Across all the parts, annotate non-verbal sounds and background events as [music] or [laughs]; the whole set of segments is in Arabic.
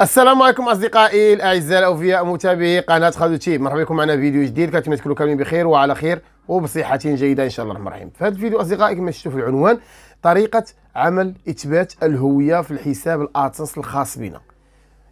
السلام عليكم أصدقائي الأعزاء الأوفياء متابعي قناة خالد تيب مرحبا بكم معنا فيديو جديد. كنتمنى تكونوا كاملين بخير وعلى خير وبصحة جيدة إن شاء الله الرحمن الرحيم. في هذا الفيديو أصدقائي كما شفتوا في العنوان طريقة عمل إثبات الهوية في الحساب ال AdSense الخاص بنا.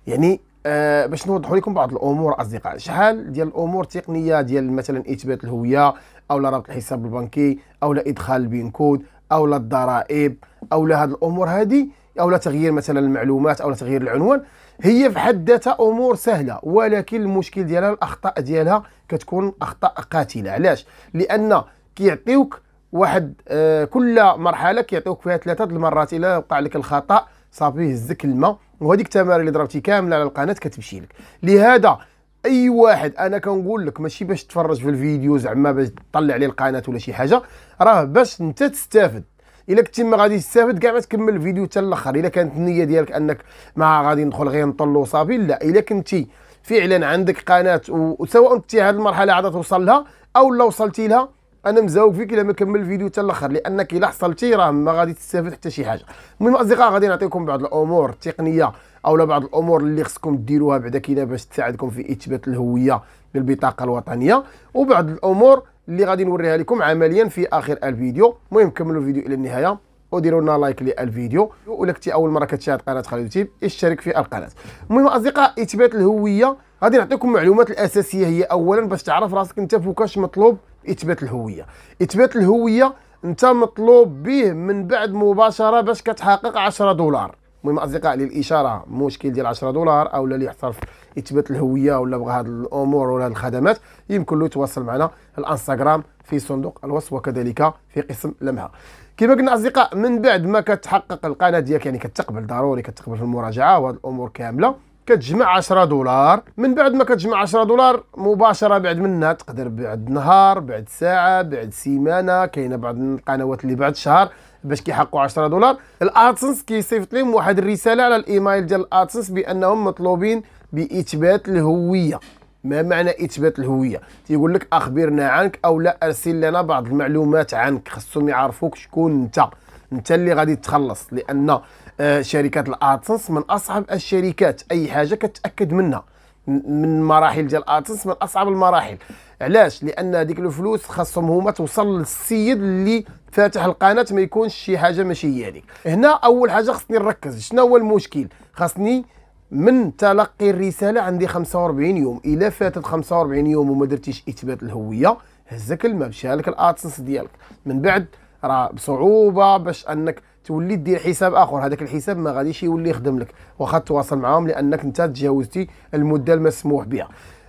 يعني آه باش نوضح لكم بعض الأمور أصدقائي. شحال ديال الأمور التقنيه ديال مثلا إثبات الهوية أو ربط الحساب البنكي أو إدخال ال PIN code أو الضرائب أو هذه الأمور هذه أو تغيير مثلا المعلومات أو تغيير العنوان هي في حد ذاتها أمور سهلة ولكن المشكل ديالها الأخطاء ديالها كتكون أخطاء قاتلة. علاش؟ لأن كيعطيوك واحد آه كل مرحلة كيعطيوك فيها ثلاثة المرات إلا وقع لك الخطأ صافي هزك الماء وهذيك التمارين اللي ضربتي كاملة على القناة كتمشي لك. لهذا أي واحد أنا كنقول لك ماشي باش تفرج في الفيديو زعما باش تطلع عليه القناة ولا شي حاجة راه باش أنت تستافد. إلا كنتي ما غادي تستافد كاع ما تكمل الفيديو حتى الأخر. إلا كانت النية ديالك أنك ما غادي ندخل غير نطل وصافي لا. إلا كنتي فعلا عندك قناة وسواء كنتي هذه المرحلة عاد توصل لها أو لا وصلتي لها أنا مزاوق فيك إلا ما كمل الفيديو حتى الأخر. لأنك إلا حصلتي راه ما غادي تستافد حتى شي حاجة. المهم اصدقاء غادي نعطيكم بعض الأمور التقنية أو بعض الأمور اللي خصكم ديروها بعدا كاينة باش تساعدكم في إثبات الهوية بالبطاقه الوطنية. وبعض الأمور اللي غادي نوريها لكم عمليا في آخر الفيديو. المهم كملوا الفيديو إلى النهاية وديروا لنا like للفيديو. ولا كنتي أول مرة كتشاهد قناة خالد تيب اشترك في القناة. المهم أصدقاء إثبات الهوية. غادي نعطيكم المعلومات الأساسية هي اولا باش تعرف راسك أنت فوقاش مطلوب إثبات الهوية. إثبات الهوية أنت مطلوب به من بعد مباشرة باش كتحقق 10 دولار. المهم أصدقاء للإشارة مشكل ديال 10 دولار أو اللي يحصل في اثبات الهوية ولا بغى هذه الأمور ولا الخدمات يمكن له يتواصل معنا. الإنستغرام في صندوق الوصف وكذلك في قسم لمها. كما قلنا أصدقاء من بعد ما كتحقق القناة ديالك يعني كتقبل ضروري كتقبل في المراجعة وهذه الأمور كاملة كتجمع 10 دولار. من بعد ما كتجمع 10 دولار مباشرة بعد منها تقدر بعد نهار بعد ساعة بعد سيمانة. كاينة بعض القنوات اللي بعد شهر باش كيحققوا 10 دولار. الادسنس كيصيفط لهم واحد الرسالة على الايميل ديال الادسنس بأنهم مطلوبين بإثبات الهوية. ما معنى إثبات الهوية؟ تيقول لك أخبرنا عنك أو لا أرسل لنا بعض المعلومات عنك. خصهم يعرفوك شكون أنت. أنت اللي غادي تخلص لأن آه، شركات الادسنس من أصعب الشركات. أي حاجة كتأكد منها. من مراحل ديال ادسنس من أصعب المراحل. علاش؟ لأن هذيك الفلوس خاصهم هما توصل للسيد اللي فاتح القناة ما يكونش شي حاجة ماشي هي هذيك. هنا أول حاجة خصني نركز. شنو هو المشكل؟ خاصني من تلقي الرسالة عندي 45 يوم. إلا فاتت 45 يوم وما درتيش إثبات الهوية هزك الماء مشى لك الآدسنس ديالك. من بعد راه بصعوبة باش أنك تولي دير حساب آخر. هذاك الحساب ما غاديش يولي يخدم لك. واخا تواصل معاهم لأنك انت تجاوزتي المدة المسموح بها.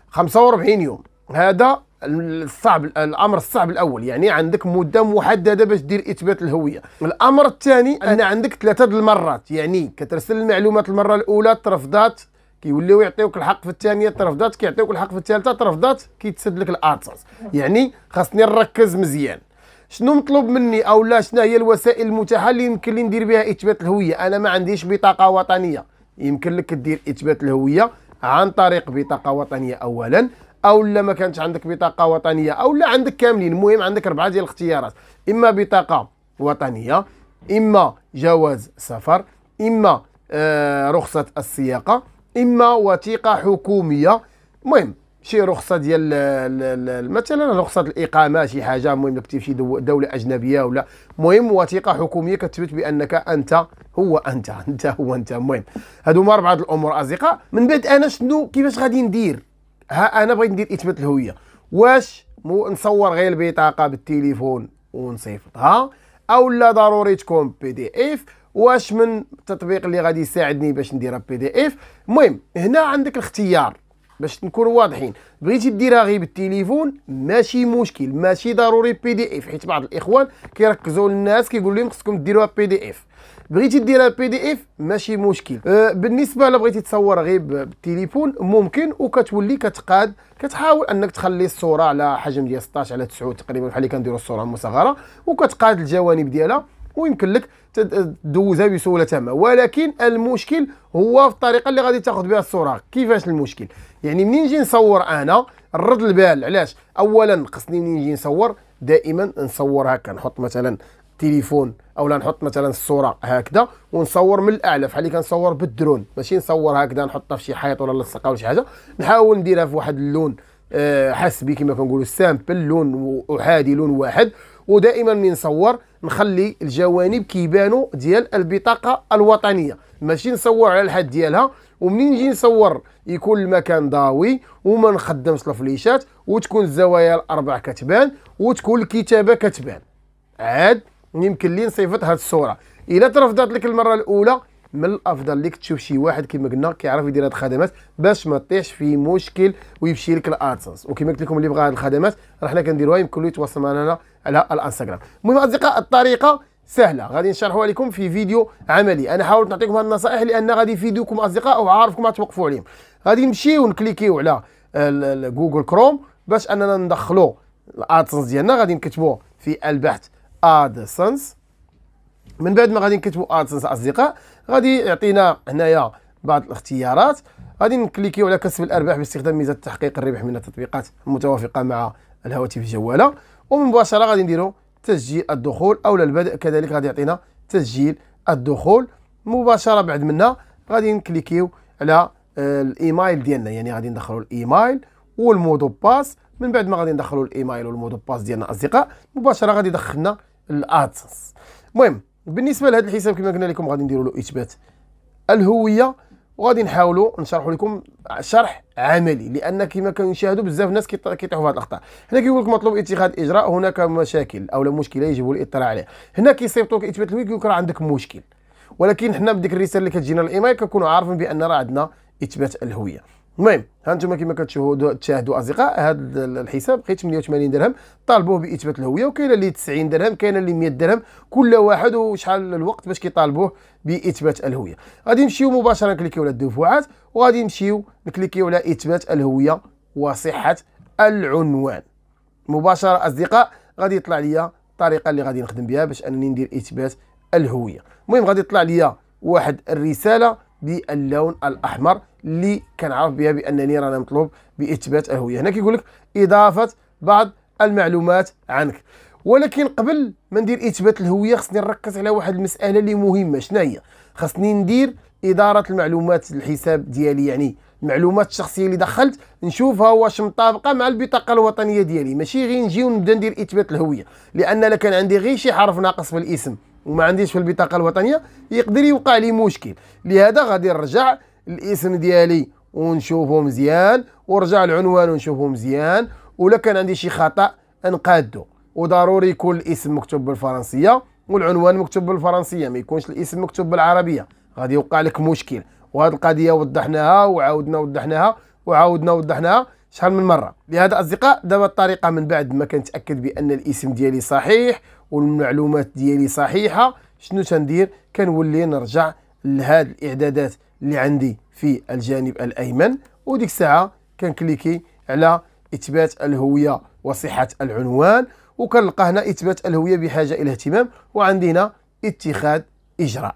45 يوم. هذا الصعب الأمر الصعب الأول. يعني عندك مدة محددة باش دير إثبات الهوية. الأمر الثاني ان عندك ثلاثة المرات. يعني كترسل المعلومات المرة الأولى ترفضات كيوليو يعطيوك الحق في الثانية ترفضات كيعطيوك الحق في الثالثة ترفضات كيتسد لك ال AdSense يعني خاصني نركز مزيان. شنو مطلوب مني أو لا؟ شنو هي الوسائل المتاحة اللي يمكن لي ندير بها إثبات الهوية؟ أنا ما عنديش بطاقة وطنية. يمكن لك دير إثبات الهوية عن طريق بطاقة وطنية اولا. أو لا ما كانش عندك بطاقة وطنية أو لا عندك كاملين المهم عندك أربعة ديال الاختيارات. إما بطاقة وطنية إما جواز سفر إما آه رخصة السياقة إما وثيقة حكومية. المهم شي رخصة ديال مثلا رخصة الإقامة شي حاجة المهم كنتي في دولة أجنبية ولا. المهم وثيقة حكومية كتثبت بأنك أنت هو أنت [laughs] أنت هو أنت. المهم هادو هما أربعة الأمور أصدقاء. من بعد أنا شنو كيفاش غادي ندير؟ ها أنا بغيت ندير إثبات الهوية. واش مو نصور غير البطاقة بالتليفون ونصيفطها؟ أو لا ضروري تكون PDF واش من التطبيق اللي غادي يساعدني باش نديرها PDF المهم هنا عندك الاختيار باش نكونوا واضحين. بغيتي ديرها غير بالتليفون؟ ماشي مشكل ماشي ضروري PDF حيت بعض الإخوان كيركزوا للناس كيقول لهم خصكم ديروها PDF بغيتي ديرها PDF ماشي مشكل. أه بالنسبة لا بغيتي تصور غير بالتليفون ممكن وكتولي كتقاد كتحاول إنك تخلي الصورة على حجم ديال 16 على 9 تقريبا بحال اللي كنديروا الصورة المصغرة وكتقاد الجوانب ديالها ويمكن لك تدوزها بسهولة تامة. ولكن المشكل هو في الطريقة اللي غادي تاخذ بها الصورة. كيفاش المشكل؟ يعني منين نجي نصور أنا نرد البال علاش؟ اولا خصني منين نجي نصور؟ دائما نصور هكا نحط مثلا التليفون أو نحط مثلا الصورة هكذا ونصور من الاعلى بحال اللي كنصور بالدرون ماشي؟ نصور هكذا نحطها في شي حيط ولا لصقها ولا شي حاجة. نحاول نديرها في واحد اللون آه، حسبي كما كنقولوا سامبل لون احادي لون واحد. ودائما من نصور نخلي الجوانب كيبانوا ديال البطاقة الوطنية. ماشي نصور على الحد ديالها ومنين نجي نصور؟ يكون المكان ضاوي وما نخدمش الفليشات وتكون الزوايا الاربع كتبان وتكون الكتابة كتبان. عاد يمكن لي نصيفط هذه الصورة. إلا ترفضت لك المرة الأولى من الأفضل لك تشوف شي واحد كما قلنا كيعرف يدير هذه الخدمات باش ما تطيحش في مشكل ويمشي لك ال AdSense. وكما قلت لكم اللي بغى هذه الخدمات راه حنا كنديروها يمكن له يتواصل معنا على الإنستغرام. المهم أصدقاء الطريقة سهلة. غادي نشرحوها لكم في فيديو عملي. أنا حاولت نعطيكم هذه النصائح لأن غادي يفيدوكم أصدقاء وعارفكم توقفوا عليهم. غادي نمشيو نكليكيو على Google Chrome باش أننا ندخلوا ال AdSense ديالنا. غادي نكتبوه في البحث. AdSense من بعد ما غادي نكتبوا AdSense أصدقاء غادي يعطينا هنايا بعض الاختيارات. غادي نكليكيو على كسب الأرباح باستخدام ميزة تحقيق الربح من التطبيقات المتوافقة مع الهواتف الجوالة. ومباشرة غادي نديرو تسجيل الدخول أو البدء كذلك غادي يعطينا تسجيل الدخول. مباشرة بعد منها غادي نكليكيو على آه، الإيميل ديالنا يعني غادي ندخلوا الإيميل وال mot de passe. من بعد ما غادي ندخلوا الإيميل وال mot de passe ديالنا أصدقاء مباشرة غادي يدخلنا الادسنس المهم بالنسبة لهذا الحساب كما قلنا لكم غادي نديروا له إثبات الهوية وغادي نحاولوا نشرحوا لكم شرح عملي لأن كما كنشاهدوا بزاف الناس كيطيحوا في هذه الأخطاء. هنا كيقول لك مطلوب اتخاذ إجراء هناك مشاكل أو مشكلة يجب الإطلاع عليها هنا كيصيفطوك إثبات الهوية كيقول راه عندك مشكل. ولكن حنا بديك الرساله اللي كتجينا الإيميل كنكونوا عارفين بأن راه عندنا إثبات الهوية. المهم ها أنتم كما كتشاهدوا تشاهدوا أصدقاء هذا الحساب بقيت 88 درهم طالبوه بإثبات الهوية وكاين اللي 90 درهم كاين اللي 100 درهم كل واحد وشحال الوقت باش كيطالبوه بإثبات الهوية. غادي نمشيو مباشرة نكليكيو على الدفعات وغادي نمشيو نكليكيو على إثبات الهوية وصحة العنوان. مباشرة أصدقاء غادي يطلع لي الطريقة اللي غادي نخدم بها باش أنني ندير إثبات الهوية. المهم غادي يطلع لي واحد الرسالة باللون الأحمر. اللي كنعرف بها بأنني رانا مطلوب بإثبات الهوية. هنا كيقول لك إضافة بعض المعلومات عنك. ولكن قبل ما ندير إثبات الهوية خصني نركز على واحد المسألة اللي مهمة. شنو هي؟ خصني ندير إدارة المعلومات الحساب ديالي. يعني المعلومات الشخصيه اللي دخلت نشوفها واش مطابقة مع البطاقة الوطنية ديالي. ماشي غير نجي ونبدا ندير إثبات الهوية. لأن الا كان عندي غير شي حرف ناقص في الاسم وما عنديش في البطاقة الوطنية يقدر يوقع لي مشكل. لهذا غادي نرجع الاسم ديالي ونشوفه مزيان ورجع العنوان ونشوفه مزيان. ولا كان عندي شي خطأ نقادو وضروري يكون الاسم مكتوب بالفرنسية والعنوان مكتوب بالفرنسية ما يكونش الاسم مكتوب بالعربية. غادي يوقع لك مشكل. وهذه القضية وضحناها وعاودنا وضحناها وعاودنا وضحناها شحال من مرة. لهذا اصدقاء دابا الطريقة من بعد ما كنتأكد بأن الاسم ديالي صحيح والمعلومات ديالي صحيحة شنو تندير؟ كنولي نرجع لهاد الإعدادات اللي عندي في الجانب الأيمن. وديك الساعة كنكليكي على إثبات الهوية وصحة العنوان وكنلقى هنا إثبات الهوية بحاجة إلى اهتمام وعندي هنا اتخاذ إجراء.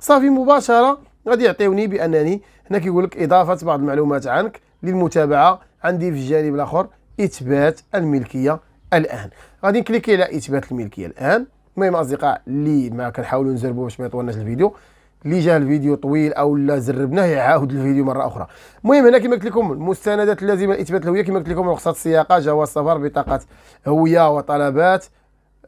صافي مباشرة غادي يعطيوني بأنني هنا كيقول لك إضافة بعض المعلومات عنك للمتابعة. عندي في الجانب الآخر إثبات الملكية الآن. غادي نكليكي على إثبات الملكية الآن. المهم أصدقاء اللي ما كنحاولوا نزربوا باش ما يطولناش الفيديو اللي جا الفيديو طويل أو لا زربناه يعاود الفيديو مرة أخرى. المهم هنا كما قلت لكم المستندات اللازمه لاثبات الهوية كما قلت لكم رخصة السياقة جواز سفر بطاقه هوية وطلبات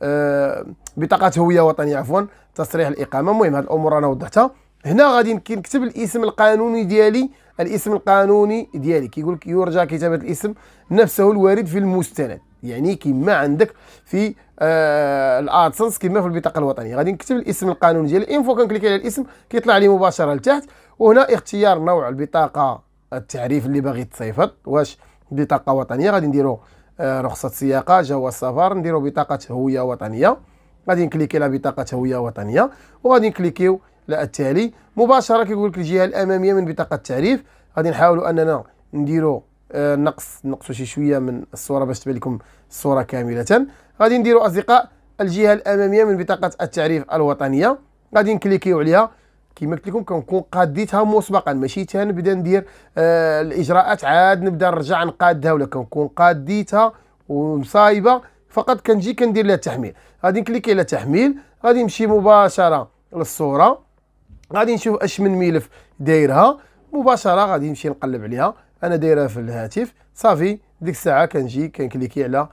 آه بطاقه هوية وطنية عفوا تصريح الإقامة. المهم هذه الأمور أنا وضحتها. هنا غادي نكتب الاسم القانوني ديالي الاسم القانوني ديالي. كيقول لك يرجى كتابة الاسم نفسه الوارد في المستند. يعني كما عندك في آه الادسنس كما في البطاقة الوطنية. غادي نكتب الاسم القانوني ديالي انفو كنكليك على الاسم كيطلع لي مباشرة لتحت. وهنا اختيار نوع البطاقة التعريف اللي باغي تصيفط واش؟ بطاقة وطنية. غادي نديرو آه رخصة سياقة جواز سفر. نديرو بطاقة هوية وطنية. غادي نكليكي على بطاقة هوية وطنية. وغادي نكليكيو على التالي. مباشرة كيقول لك الجهة الأمامية من بطاقة التعريف. غادي نحاولوا أننا نديرو نقص نقصوا شي شوية من الصورة باش تبان لكم الصورة كاملة. غادي نديروا أصدقاء الجهة الأمامية من بطاقة التعريف الوطنية. غادي نكليكيو عليها. كما قلت لكم كنكون قاديتها مسبقا. ماشي تنبدا ندير آه الإجراءات. عاد نبدا نرجع نقادها ولا كنكون قاديتها ومصايبة. فقط كنجي كندير لها التحميل. غادي نكليكي على تحميل. غادي نمشي مباشرة للصورة. غادي نشوف أش من ملف دايرها. مباشرة غادي نمشي نقلب عليها. أنا دايرها في الهاتف. صافي ديك الساعة كنجي كنكليكي على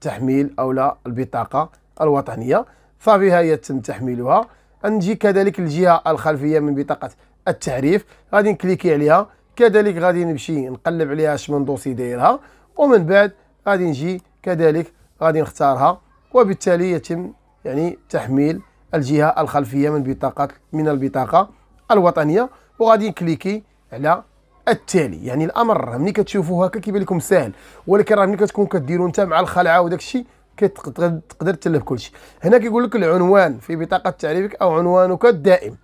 تحميل أو لا البطاقة الوطنية. صافي ها هي تم تحميلها. نجي كذلك الجهه الخلفية من بطاقة التعريف غادي نكليكي عليها. كذلك غادي نمشي نقلب عليها اش من دوسي دايرها. ومن بعد غادي نجي كذلك غادي نختارها. وبالتالي يتم يعني تحميل الجهة الخلفية من بطاقه من البطاقة الوطنية. وغادي نكليكي على التالي. يعني الأمر ملي كتشوفوا هكا كيبان لكم ساهل ولكن راه ملي كتكون كديروا انت مع الخلعه وداك الشيء كتقدر تلف كل شيء هنا كيقول لك العنوان في بطاقة تعريفك أو عنوانك الدائم.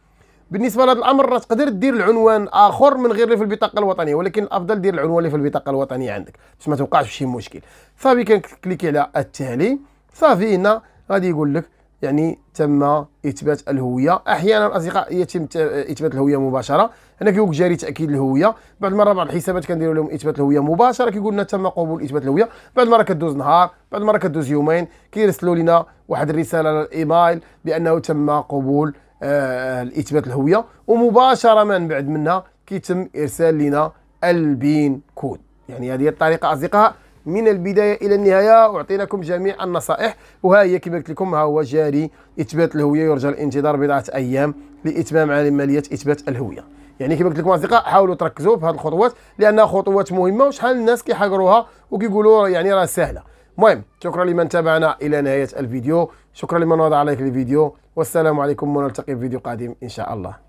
بالنسبة لهذا الأمر راه تقدر دير العنوان آخر من غير اللي في البطاقة الوطنية ولكن الأفضل دير العنوان اللي في البطاقة الوطنية عندك. باش ما توقعش في شي مشكل. صافي كنكليكي على التالي. صافي هنا غادي يقول لك يعني تم إثبات الهوية. أحيانا اصدقاء يتم إثبات الهوية مباشرة. هنا كيقول جاري تأكيد الهوية. بعض المرات بعض الحسابات كنديروا لهم إثبات الهوية مباشرة كيقول لنا تم قبول إثبات الهوية. بعض المرات كدوز نهار بعض المرات كدوز يومين كيرسلوا لنا واحد الرسالة للايميل بأنه تم قبول آه الإثبات الهوية. ومباشرة من بعد منها كيتم إرسال لنا ال PIN code. يعني هذه الطريقة أصدقاء. من البداية إلى النهاية واعطيناكم جميع النصائح. وها هي كما قلت لكم ها هو جاري إثبات الهوية يرجى الانتظار بضعة أيام لإتمام عمليه إثبات الهوية. يعني كما قلت لكم أصدقاء حاولوا تركزوا في هذه الخطوات لأنها خطوات مهمة وشحال الناس كيحقروها وكيقولوا يعني راه سهلة. المهم شكرا لمن تابعنا إلى نهاية الفيديو شكرا لمن وضع like للفيديو والسلام عليكم ونلتقي في فيديو قادم إن شاء الله.